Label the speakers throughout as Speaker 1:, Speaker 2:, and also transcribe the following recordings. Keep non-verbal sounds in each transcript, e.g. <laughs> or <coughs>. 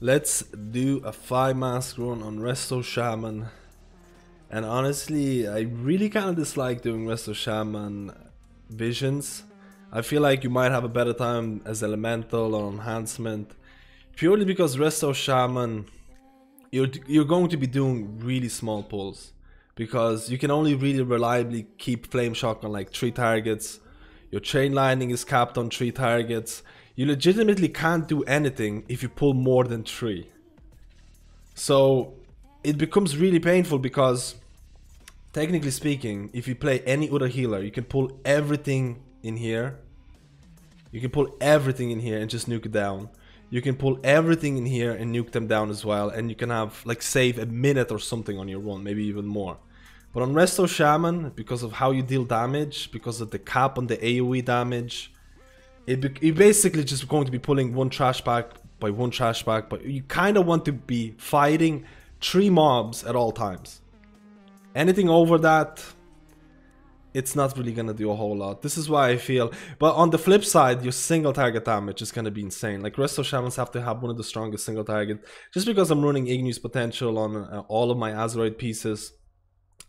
Speaker 1: Let's do a 5 mask run on Resto Shaman. And honestly, I really kind of dislike doing Resto Shaman visions. I feel like you might have a better time as Elemental or Enhancement. Purely because Resto Shaman, you're, you're going to be doing really small pulls. Because you can only really reliably keep Flame Shock on like 3 targets. Your Chain Lightning is capped on 3 targets you legitimately can't do anything if you pull more than three. So it becomes really painful because technically speaking, if you play any other healer, you can pull everything in here. You can pull everything in here and just nuke it down. You can pull everything in here and nuke them down as well. And you can have like save a minute or something on your run, maybe even more. But on Resto Shaman, because of how you deal damage, because of the cap on the AoE damage, it you're basically just going to be pulling one trash back by one trash back, but you kind of want to be fighting three mobs at all times. Anything over that, it's not really gonna do a whole lot. This is why I feel. But on the flip side, your single target damage is gonna be insane. Like Resto Shamans have to have one of the strongest single target. Just because I'm running Igneous Potential on uh, all of my Azerite pieces,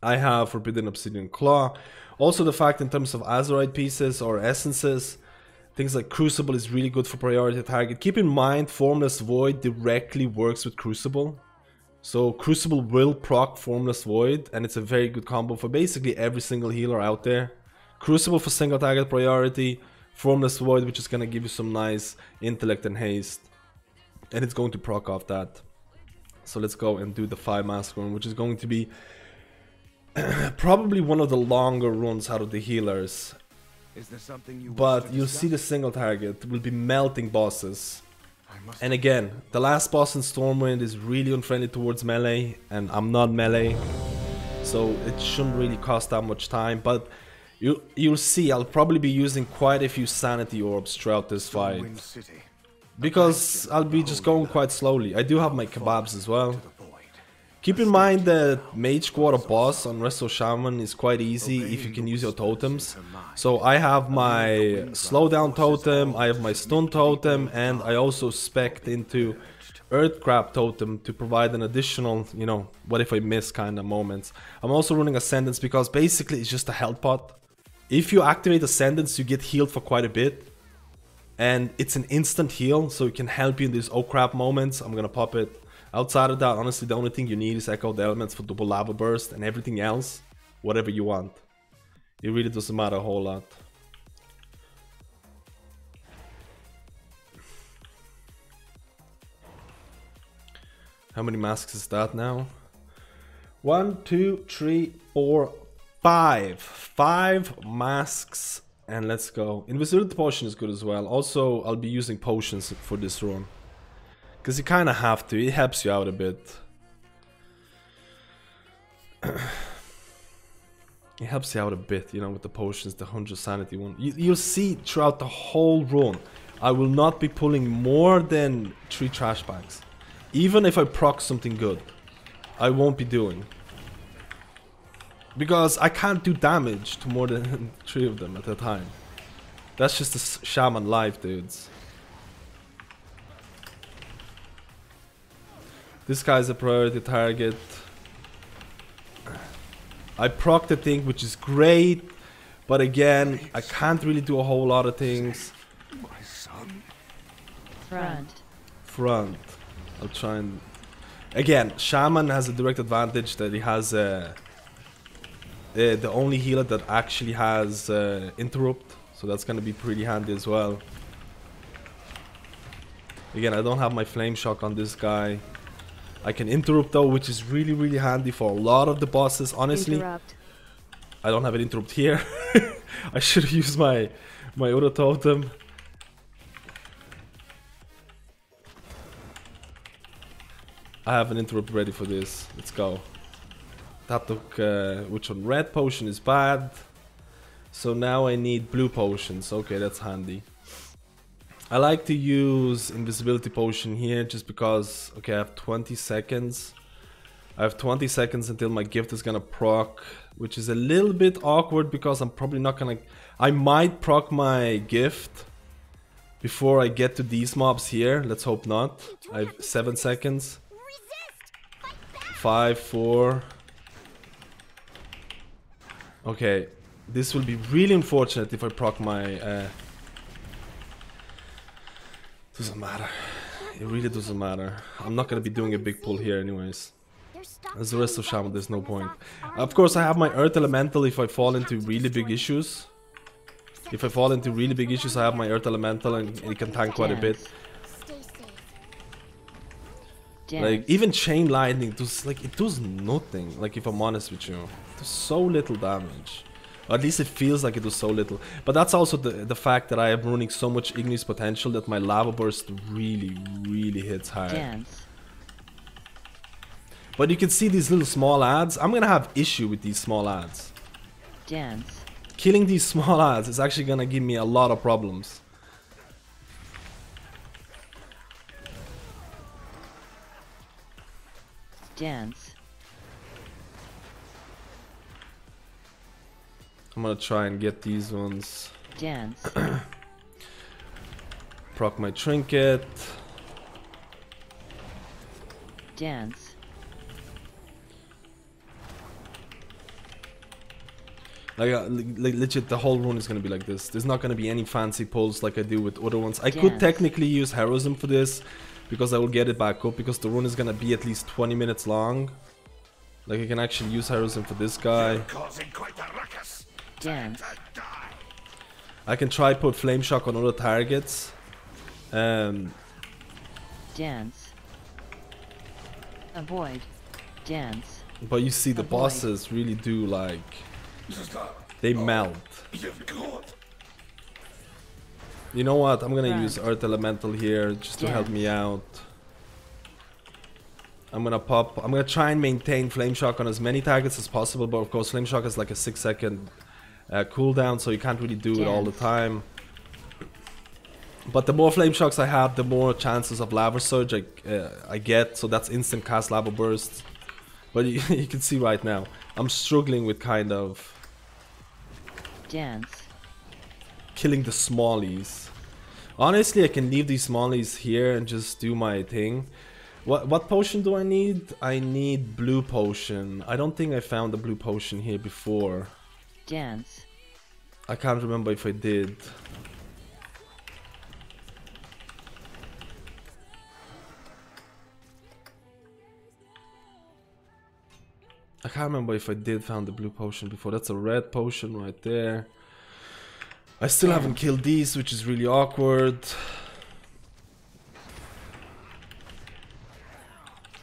Speaker 1: I have Forbidden Obsidian Claw. Also the fact in terms of Azerite pieces or essences, Things like Crucible is really good for priority target. Keep in mind, Formless Void directly works with Crucible. So Crucible will proc Formless Void, and it's a very good combo for basically every single healer out there. Crucible for single target priority, Formless Void, which is gonna give you some nice intellect and haste. And it's going to proc off that. So let's go and do the 5 mask run, which is going to be <clears throat> probably one of the longer runs out of the healers. You but you'll see the single target will be melting bosses. And again, the last boss in Stormwind is really unfriendly towards melee, and I'm not melee, so it shouldn't really cost that much time. But you you'll see, I'll probably be using quite a few sanity orbs throughout this fight, because I'll be just going quite slowly. I do have my kebabs as well. Keep in mind that Mage Quarter boss on Resto Shaman is quite easy if you can use your totems. So I have my slowdown totem, I have my stun totem, and I also spec into Earthgrab totem to provide an additional, you know, what if I miss kind of moments. I'm also running Ascendance because basically it's just a health pot. If you activate Ascendance, you get healed for quite a bit. And it's an instant heal, so it can help you in these oh crap moments. I'm gonna pop it. Outside of that, honestly, the only thing you need is Echoed Elements for double lava burst and everything else, whatever you want. It really doesn't matter a whole lot. How many masks is that now? One, two, three, four, five. Five masks. And let's go. Invisibility potion is good as well. Also, I'll be using potions for this run. Because you kind of have to, it helps you out a bit. <clears throat> it helps you out a bit, you know, with the potions, the 100 sanity one. You, you'll see throughout the whole run, I will not be pulling more than 3 trash bags. Even if I proc something good, I won't be doing. Because I can't do damage to more than <laughs> 3 of them at a time. That's just the shaman life, dudes. This guy's a priority target. I proc the thing, which is great. But again, I can't really do a whole lot of things.
Speaker 2: Front.
Speaker 1: Front. I'll try and... Again, Shaman has a direct advantage that he has uh, the, the only healer that actually has uh, interrupt. So that's gonna be pretty handy as well. Again, I don't have my flame shock on this guy. I can interrupt though, which is really, really handy for a lot of the bosses, honestly. Interrupt. I don't have an interrupt here. <laughs> I should use my my other totem. I have an interrupt ready for this. Let's go. That took uh, which one? Red potion is bad. So now I need blue potions. Okay, that's handy. I like to use invisibility potion here just because, okay, I have 20 seconds. I have 20 seconds until my gift is gonna proc, which is a little bit awkward because I'm probably not gonna... I might proc my gift, before I get to these mobs here. Let's hope not. I have seven seconds. Five, four. Okay, this will be really unfortunate if I proc my. Uh, doesn't matter. It really doesn't matter. I'm not gonna be doing a big pull here, anyways. As the rest of Shaman, there's no point. Of course, I have my Earth Elemental if I fall into really big issues. If I fall into really big issues, I have my Earth Elemental and it can tank quite a bit. Like, even Chain Lightning does, like, it does nothing, like, if I'm honest with you. It does so little damage. Or at least it feels like it was so little. But that's also the, the fact that I am running so much Igneous potential that my Lava Burst really, really hits hard. Dance. But you can see these little small ads. I'm gonna have issue with these small ads.
Speaker 2: Dance.
Speaker 1: Killing these small ads is actually gonna give me a lot of problems.
Speaker 2: Dance.
Speaker 1: I'm gonna try and get these ones.
Speaker 2: Dance. <clears throat>
Speaker 1: Proc my trinket.
Speaker 2: Dance.
Speaker 1: Like, uh, like, legit, the whole run is gonna be like this. There's not gonna be any fancy pulls like I do with other ones. I could technically use heroism for this, because I will get it back up, because the run is gonna be at least 20 minutes long. Like, I can actually use heroism for this guy.
Speaker 2: Dance.
Speaker 1: I can try put flame shock on other targets. Um.
Speaker 2: Dance. Avoid. Dance.
Speaker 1: But you see, the Avoid. bosses really do like they melt. You know what? I'm gonna use Earth Elemental here just to help me out. I'm gonna pop. I'm gonna try and maintain Flame Shock on as many targets as possible, but of course, Flame Shock is like a six second uh, cooldown, so you can't really do it all the time. But the more Flame Shocks I have, the more chances of Lava Surge I, uh, I get, so that's instant cast Lava Burst. But <laughs> you, you can see right now, I'm struggling with kind of
Speaker 2: dance.
Speaker 1: Killing the smallies. Honestly, I can leave these smallies here and just do my thing. What what potion do I need? I need blue potion. I don't think I found the blue potion here before.
Speaker 2: Dance.
Speaker 1: I can't remember if I did. I can't remember if I did found the blue potion before. That's a red potion right there. I still haven't killed these, which is really awkward.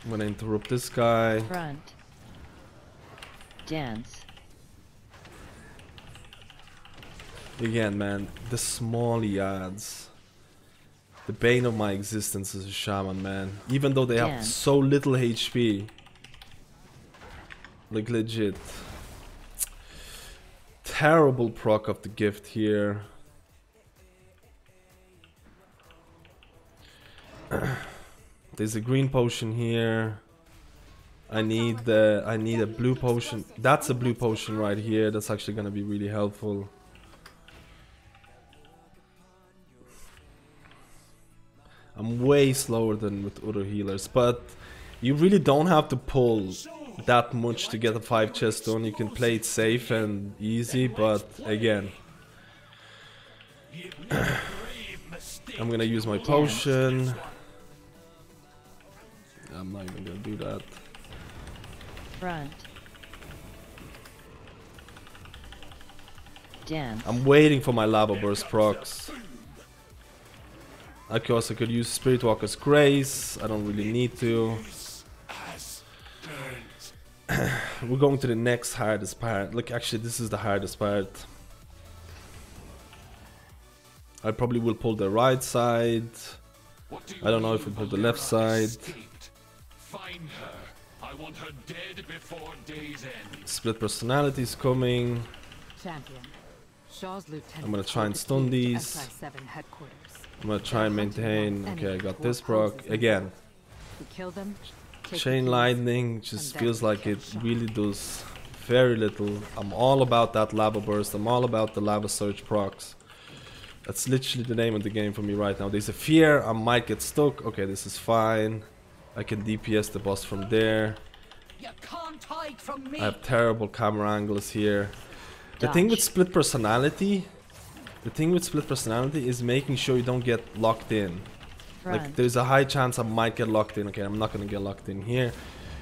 Speaker 1: I'm gonna interrupt this guy.
Speaker 2: Front. Dance.
Speaker 1: Again, man, the smally ads. The bane of my existence as a shaman, man. Even though they have so little HP. Like legit. Terrible proc of the gift here. <clears throat> There's a green potion here. I need the I need a blue potion. That's a blue potion right here. That's actually gonna be really helpful. I'm way slower than with other healers, but you really don't have to pull that much to get a 5 chest done. You can play it safe and easy, but again... <sighs> I'm gonna use my potion. I'm not even gonna do that.
Speaker 2: Front. Dance.
Speaker 1: I'm waiting for my lava burst procs. I could use Spirit Walker's Grace. I don't really need to. <clears throat> we're going to the next hardest part. Look, actually, this is the hardest part. I probably will pull the right side. I don't know if we pull the left side. Split personality is coming. I'm gonna try and stun these. I'm gonna try and maintain. Okay, I got this proc again. Chain lightning just feels like it really does very little. I'm all about that lava burst. I'm all about the lava surge procs. That's literally the name of the game for me right now. There's a fear, I might get stuck. Okay, this is fine. I can DPS the boss from there.
Speaker 3: You can't hide from.
Speaker 1: I have terrible camera angles here. The thing with split personality, the thing with split personality is making sure you don't get locked in. Like there's a high chance I might get locked in. Okay, I'm not gonna get locked in here.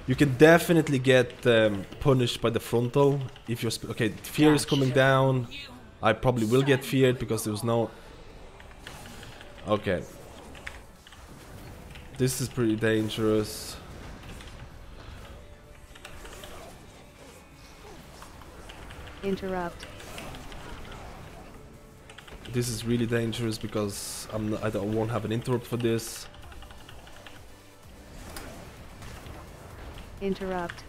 Speaker 1: You can definitely get um, punished by the frontal if you're. Okay, fear is coming down. I probably will get feared because there was no. Okay. This is pretty dangerous.
Speaker 4: Interrupt.
Speaker 1: This is really dangerous because I'm not, I don't, won't have an interrupt for this.
Speaker 4: Interrupt.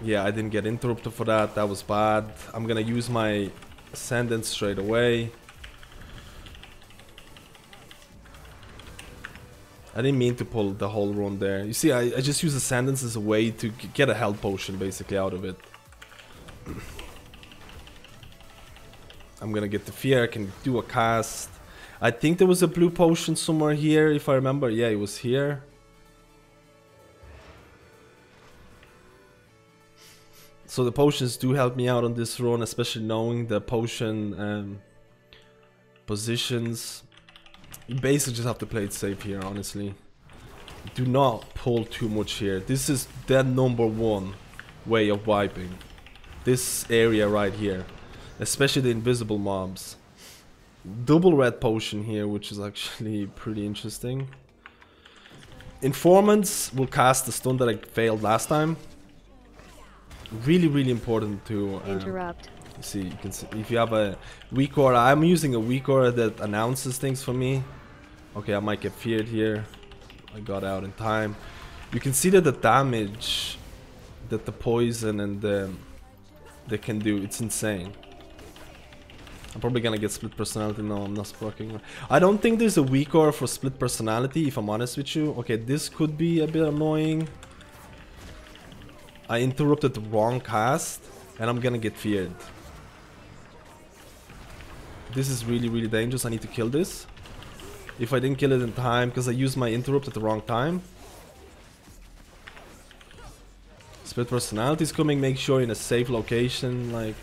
Speaker 1: Yeah, I didn't get interrupted for that. That was bad. I'm gonna use my ascendant straight away. I didn't mean to pull the whole run there. You see, I, I just use ascendance as a way to get a health potion basically out of it. <clears throat> I'm gonna get the fear. I can do a cast. I think there was a blue potion somewhere here, if I remember. Yeah, it was here. So the potions do help me out on this run, especially knowing the potion um, positions. You basically just have to play it safe here, honestly. Do not pull too much here. This is the number one way of wiping. This area right here. Especially the invisible mobs. Double red potion here, which is actually <laughs> pretty interesting. Informants will cast the stun that I failed last time. Really, really important to uh,
Speaker 4: Interrupt.
Speaker 1: see. You can see if you have a weak aura. I'm using a weak aura that announces things for me. Okay, I might get feared here. I got out in time. You can see that the damage that the poison and the they can do, it's insane. I'm probably gonna get split personality. No, I'm not sparking. I don't think there's a weak aura for split personality, if I'm honest with you. Okay, this could be a bit annoying. I interrupted the wrong cast, and I'm gonna get feared. This is really, really dangerous. I need to kill this. If I didn't kill it in time, because I used my interrupt at the wrong time. Split personality is coming. Make sure in a safe location. Like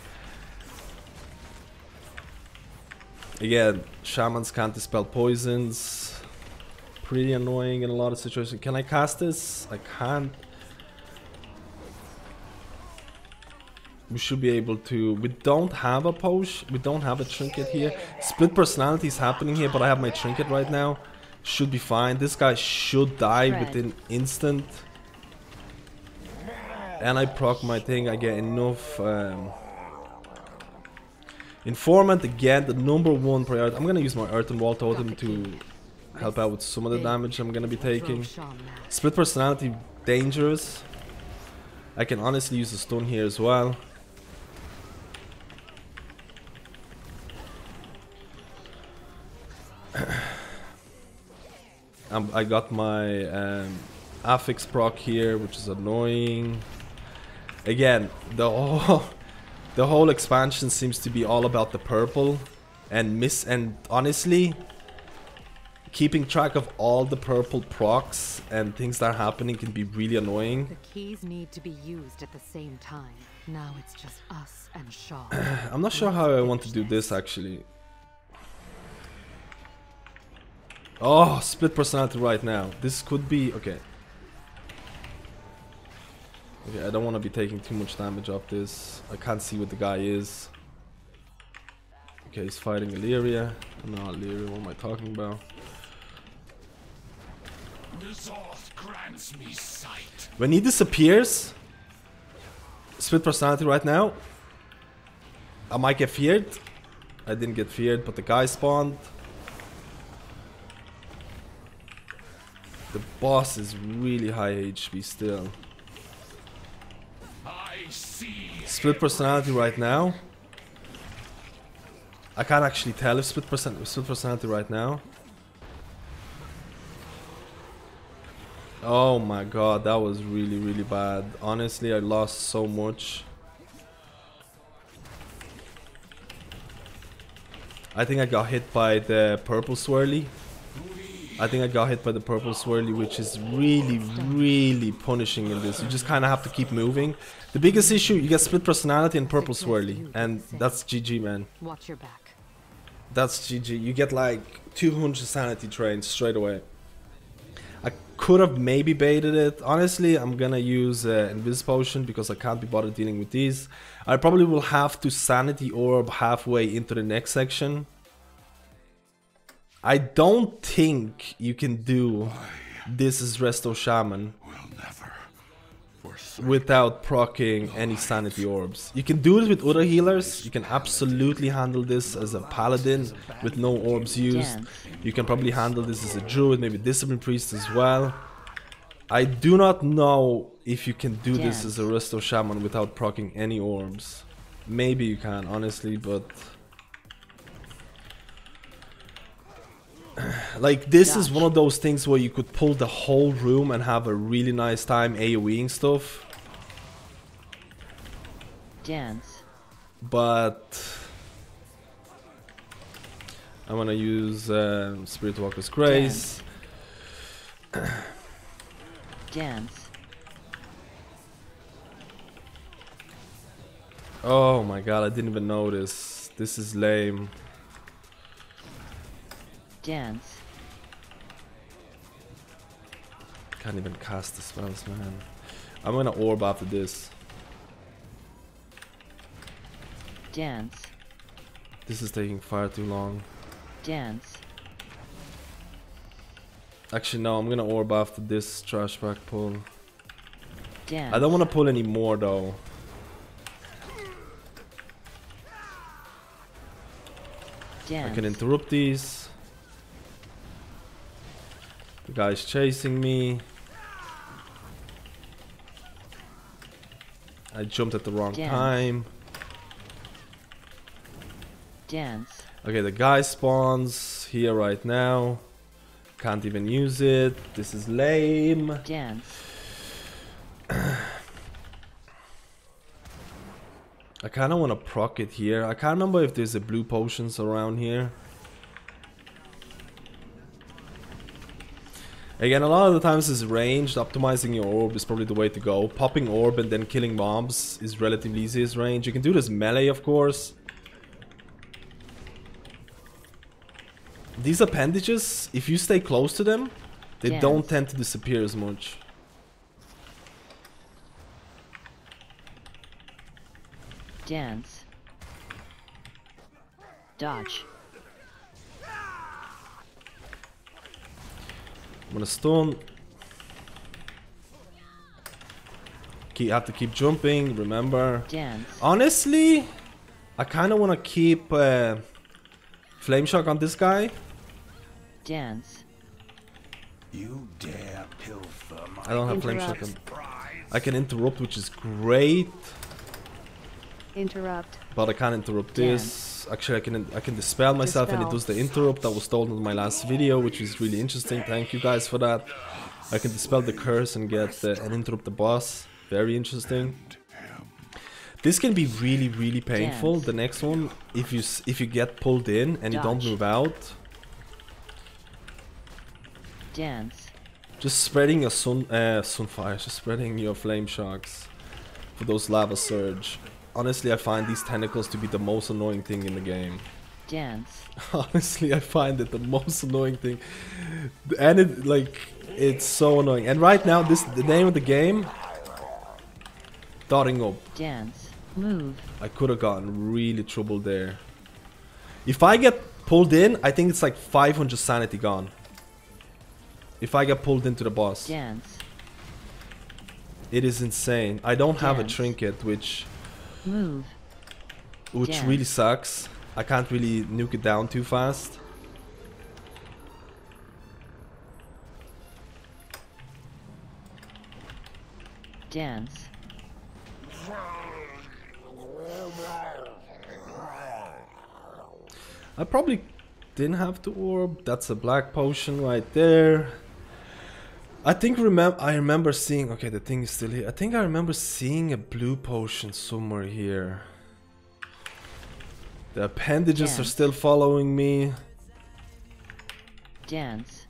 Speaker 1: again, shamans can't dispel poisons. Pretty annoying in a lot of situations. Can I cast this? I can't. We should be able to. We don't have a potion. We don't have a trinket here. Split personality is happening here, but I have my trinket right now. Should be fine. This guy should die
Speaker 2: Red.
Speaker 1: within instant. And I proc my thing. I get enough. Um, Informant again, the number one priority. I'm gonna use my Earthen Wall Totem to help out with some of the damage I'm gonna be taking. Split personality, dangerous. I can honestly use a stun here as well. <coughs> Um, I got my um, affix proc here, which is annoying. Again, the <laughs> whole the whole expansion seems to be all about the purple and miss and honestly keeping track of all the purple procs and things that are happening can be really annoying.
Speaker 5: The keys need to be used at the same time. Now it's just us and Shaw. <clears throat>
Speaker 1: I'm not sure how I want to do this actually. Oh, split personality right now. This could be okay. Okay, I don't want to be taking too much damage off this. I can't see what the guy is. Okay, he's fighting Illyria. No, Illyria, what am I talking about? When he disappears, split personality right now. I might get feared. I didn't get feared, but the guy spawned. The boss is really high HP still. Split personality right now. I can't actually tell if split percent split personality right now. Oh my god, that was really really bad. Honestly, I lost so much. I think I got hit by the purple swirly. I think I got hit by the purple swirly, which is really, really punishing in this. You just kind of have to keep moving. The biggest issue, you get split personality and purple swirly, and that's GG, man.
Speaker 5: Watch your back.
Speaker 1: That's GG. You get like 200 sanity drains straight away. I could have maybe baited it. Honestly, I'm gonna use uh, Invis Potion because I can't be bothered dealing with these. I probably will have to Sanity Orb halfway into the next section. I don't think you can do this is Resto Shaman
Speaker 4: will never
Speaker 1: without proccing any sanity orbs. You can do it with other healers. You can absolutely handle this as a paladin with no orbs used.
Speaker 2: Dance.
Speaker 1: You can probably handle this as a druid, maybe discipline priest as well. I do not know if you can do this as a resto shaman without proccing any orbs. Maybe you can, honestly, but <sighs> like this is one of those things where you could pull the whole room and have a really nice time AoEing stuff.
Speaker 2: Dance.
Speaker 1: but I'm gonna use um, Spirit Walker's Grace.
Speaker 2: Dance. <clears throat>
Speaker 1: Oh my god, I didn't even notice. This is lame.
Speaker 2: Dance.
Speaker 1: Can't even cast the spells, man. I'm gonna orb after this.
Speaker 2: Dance.
Speaker 1: This is taking far too long.
Speaker 2: Dance.
Speaker 1: Actually, no, I'm gonna orb after this trash back pull.
Speaker 2: Dance.
Speaker 1: I don't want to pull any more though.
Speaker 2: Dance.
Speaker 1: I can interrupt these. The guy's chasing me. I jumped at the wrong
Speaker 2: Dance.
Speaker 1: time.
Speaker 2: Dance.
Speaker 1: Okay, the guy spawns here right now. Can't even use it. This is lame.
Speaker 2: Dance.
Speaker 1: I kind of want to proc it here. I can't remember if there's a blue potions around here. Again, a lot of the times it's ranged. Optimizing your orb is probably the way to go. Popping orb and then killing mobs is relatively easy as range. You can do this melee, of course. These appendages, if you stay close to them, they
Speaker 2: Yes.
Speaker 1: don't tend to disappear as much.
Speaker 2: Dance. Dodge.
Speaker 1: I'm gonna stun. Keep, have to keep jumping, remember.
Speaker 2: Dance.
Speaker 1: Honestly, I kind of want to keep uh, Flame Shock on this guy.
Speaker 2: Dance.
Speaker 4: You dare pilfer my
Speaker 1: I don't have Flame Shock on. I can interrupt, which is great,
Speaker 6: Interrupt.
Speaker 1: but I can't interrupt this. Actually, I can I can dispel myself, and it
Speaker 6: Dispel.
Speaker 1: does the interrupt that was stolen in my last video, which is really interesting. Thank you guys for that. I can dispel the curse and get uh, and interrupt the boss. Very interesting. This can be really, really painful. The next one, if you if you get pulled in and you don't move out,
Speaker 2: Dance.
Speaker 1: just spreading your sun uh, sunfire, just spreading your flame shocks for those lava surge. Honestly, I find these tentacles to be the most annoying thing in the game.
Speaker 2: Dance. <laughs>
Speaker 1: Honestly, I find it the most annoying thing, and it like it's so annoying. And right now, this the name of the game, dotting up.
Speaker 2: Dance. Move.
Speaker 1: I could have gotten really trouble there. If I get pulled in, I think it's like 500 sanity gone. If I get pulled into the boss,
Speaker 2: Dance.
Speaker 1: it is insane. I don't have a trinket, which
Speaker 2: Move.
Speaker 1: which really sucks. I can't really nuke it down too fast.
Speaker 2: Dance.
Speaker 1: I probably didn't have to orb. That's a black potion right there. I think remember I remember seeing okay the thing is still here. I think I remember seeing a blue potion somewhere here. The appendages are still following me.
Speaker 2: Dance.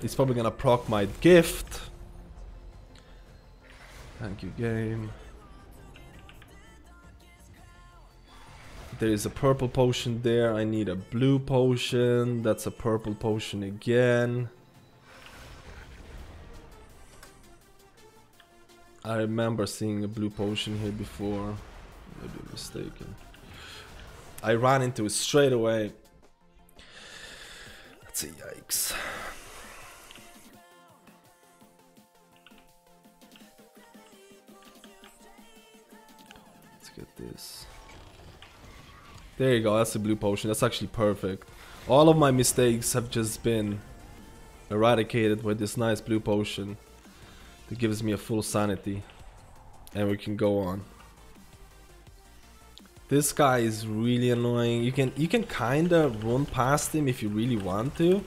Speaker 1: He's probably gonna proc my gift. Thank you, game. There is a purple potion there. I need a blue potion. That's a purple potion again. I remember seeing a blue potion here before. Maybe I'm mistaken. I ran into it straight away. That's a yikes. Let's get this. There you go, that's the blue potion. That's actually perfect. All of my mistakes have just been eradicated with this nice blue potion that gives me a full sanity. And we can go on. This guy is really annoying. You can you can kinda run past him if you really want to.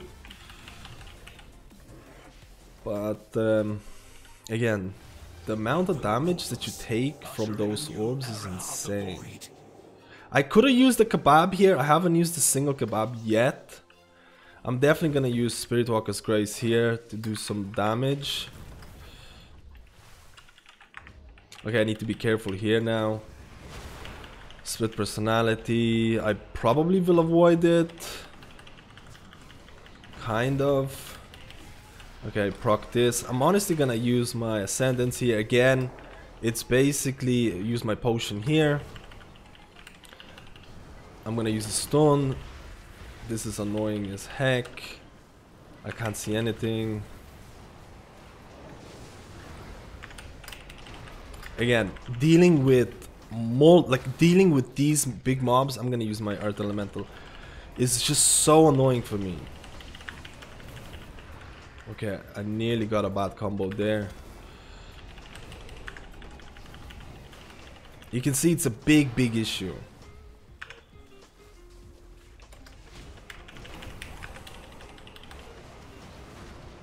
Speaker 1: But um, again, the amount of damage that you take from those orbs is insane. I could have used the kebab here. I haven't used a single kebab yet. I'm definitely gonna use Spirit Walker's Grace here to do some damage. Okay, I need to be careful here now. Split personality. I probably will avoid it. Kind of. Okay, proc this. I'm honestly gonna use my ascendancy again. It's basically use my potion here. I'm gonna use a stone. This is annoying as heck. I can't see anything. Again, dealing with mul like dealing with these big mobs, I'm gonna use my Earth Elemental. Is just so annoying for me. Okay, I nearly got a bad combo there. You can see it's a big, big issue.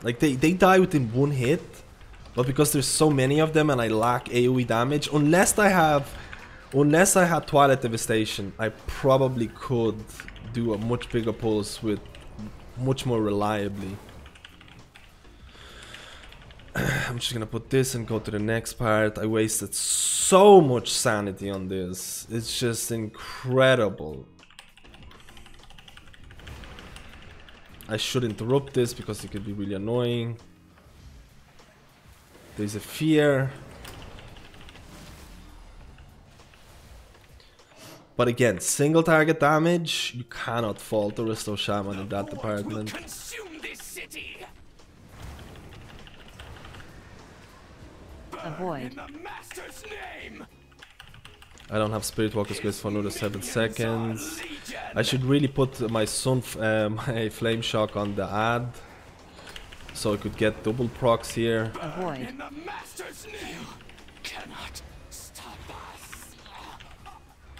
Speaker 1: Like they, they die within one hit, but because there's so many of them and I lack AoE damage, unless I have, unless I had Twilight Devastation, I probably could do a much bigger pulse with much more reliably. <sighs> I'm just gonna put this and go to the next part. I wasted so much sanity on this. It's just incredible. I should interrupt this because it could be really annoying. There's a fear. But again, single target damage, you cannot fault Resto Shaman in that department.
Speaker 2: Avoid.
Speaker 4: In the master's name.
Speaker 1: I don't have Spirit Walker's Grace for another 7 seconds. I should really put my sun, f- uh, <laughs> my flame shock on the ad, so I could get double procs here.
Speaker 2: Avoid.
Speaker 4: In the master's name. Cannot stop us.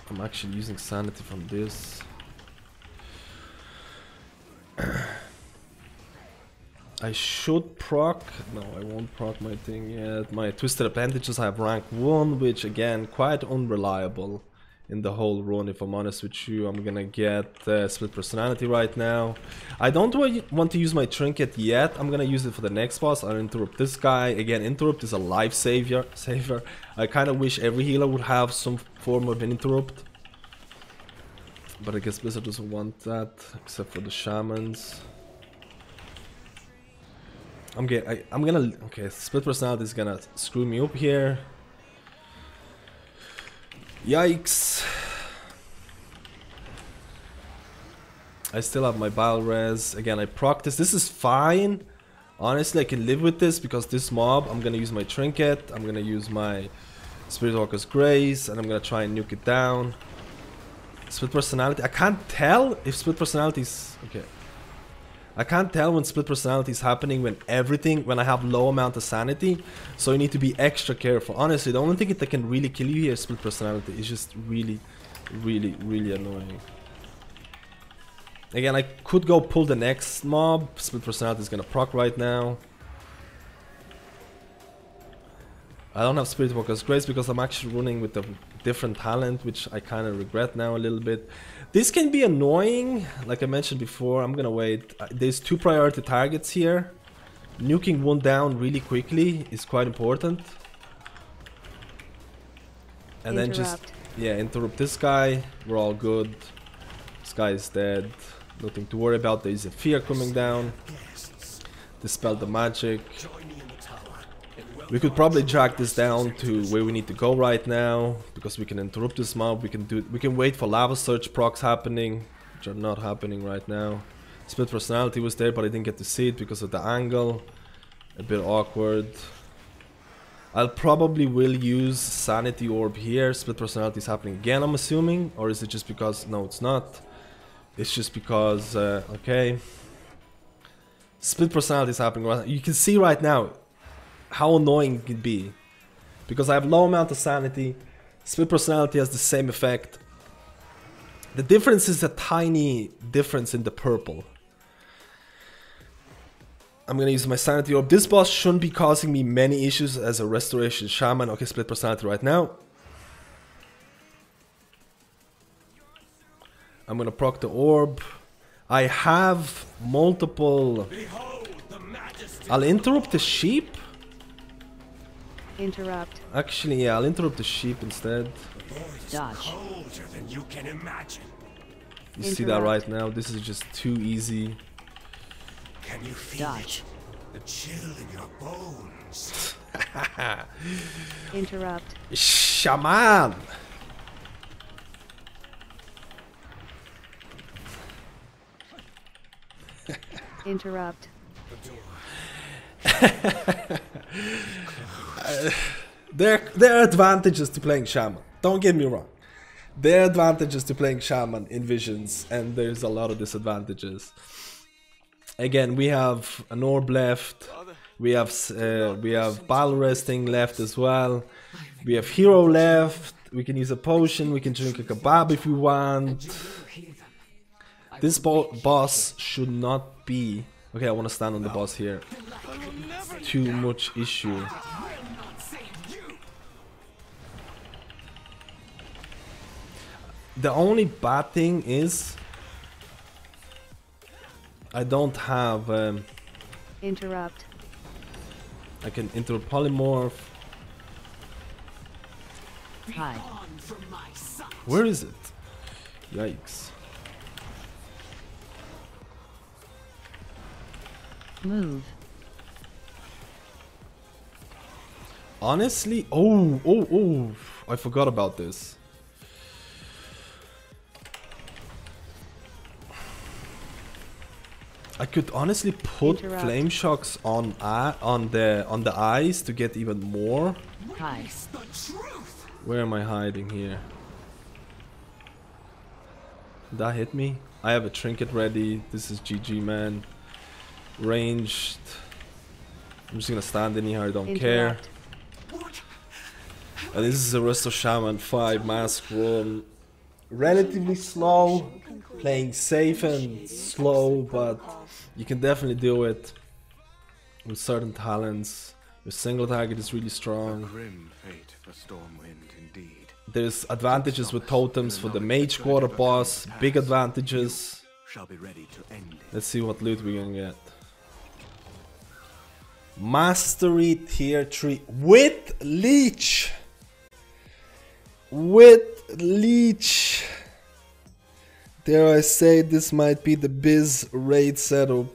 Speaker 1: I'm actually using sanity from this. <clears throat> I should proc. No, I won't proc my thing yet. My twisted appendages I have rank 1, which again, quite unreliable in the whole run, if I'm honest with you. I'm gonna get uh, split personality right now. I don't want to use my trinket yet. I'm gonna use it for the next boss. I'll interrupt this guy. Again, interrupt is a life savior. <laughs> saver. I kind of wish every healer would have some form of an interrupt. But I guess Blizzard doesn't want that, except for the shamans. I'm get I, I'm gonna okay. Split personality is gonna screw me up here. Yikes! I still have my bile res. Again, I proc this. This is fine. Honestly, I can live with this because this mob, I'm gonna use my trinket. I'm gonna use my Spirit Walker's Grace, and I'm gonna try and nuke it down. Split personality. I can't tell if split personality is okay. I can't tell when split personality is happening when everything when I have low amount of sanity. So you need to be extra careful. Honestly, the only thing that can really kill you here is split personality. It's just really, really, really annoying. Again, I could go pull the next mob. Split personality is gonna proc right now. I don't have Spirit Walker's Grace because I'm actually running with the different talent, which I kind of regret now a little bit. This can be annoying, like I mentioned before. I'm gonna wait. Uh, There's two priority targets here. Nuking one down really quickly is quite important. And then just yeah, interrupt this guy. We're all good. This guy is dead. Nothing to worry about. There is a fear coming down. Dispel the magic. We could probably drag this down to where we need to go right now because we can interrupt this mob. We can do. We can wait for lava surge procs happening, which are not happening right now. Split personality was there, but I didn't get to see it because of the angle. A bit awkward. I'll probably will use sanity orb here. Split personality is happening again. I'm assuming, or is it just because? No, it's not. It's just because. Uh, okay. Split personality is happening. You can see right now how annoying it can be. Because I have low amount of sanity, split personality has the same effect. The difference is a tiny difference in the purple. I'm gonna use my sanity orb. This boss shouldn't be causing me many issues as a restoration shaman. Okay, split personality right now. I'm gonna proc the orb. I have multiple. I'll interrupt the sheep.
Speaker 5: Interrupt.
Speaker 1: Actually, yeah, I'll interrupt the sheep instead.
Speaker 2: Dodge.
Speaker 4: Colder than you can imagine.
Speaker 1: You see that right now? This is just too easy.
Speaker 4: Can you feel
Speaker 2: Dodge.
Speaker 4: it? The chill in your bones. <laughs>
Speaker 5: Interrupt.
Speaker 1: Shaman!
Speaker 5: Interrupt. <laughs>
Speaker 1: There, there are advantages to playing Shaman. Don't get me wrong. There are advantages to playing Shaman in Visions, and there's a lot of disadvantages. Again, we have an orb left. We have uh, we have bile resting left as well. We have hero left. We can use a potion. We can drink a kebab if we want. This bo- boss should not be. Okay, I want to stand on the boss here. Too much issue. The only bad thing is I don't have. Um,
Speaker 5: Interrupt.
Speaker 1: I can enter polymorph.
Speaker 2: Hide.
Speaker 1: Where is it? Yikes.
Speaker 2: Move.
Speaker 1: Honestly, oh, oh, oh, I forgot about this. I could honestly put
Speaker 5: Interrupt.
Speaker 1: flame shocks on eye, on the on the eyes to get even more. Where am I hiding here? Did that hit me? I have a trinket ready. This is GG, man. Ranged. I'm just gonna stand in here. I don't care.
Speaker 5: Interrupt.
Speaker 1: And this is a Resto Shaman 5 mask run. Relatively slow, playing safe and slow, but you can definitely do it with certain talents. Your single target is really strong.
Speaker 6: Grim fate for Stormwind, indeed.
Speaker 1: There's advantages with totems for the mage quarter boss, big advantages.
Speaker 6: Shall be ready to end it.
Speaker 1: Let's see what loot we can get. Mastery tier 3 with leech. With leech. Dare I say this might be the BiS raid setup.